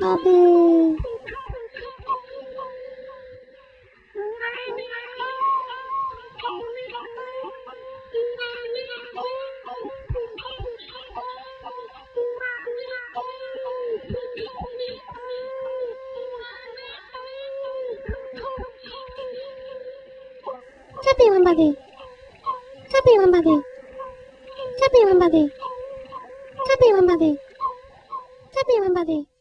Baby. Happy one body. Happy one body. Happy one body. Happy